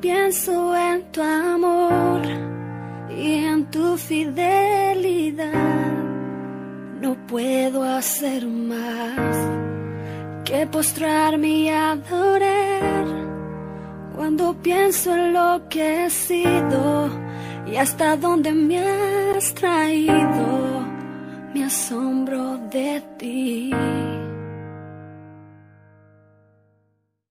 Pienso en tu amor y en tu fidelidad, no puedo hacer más que postrarme y adorar. Cuando pienso en lo que he sido y hasta dónde me has traído, me asombro de ti.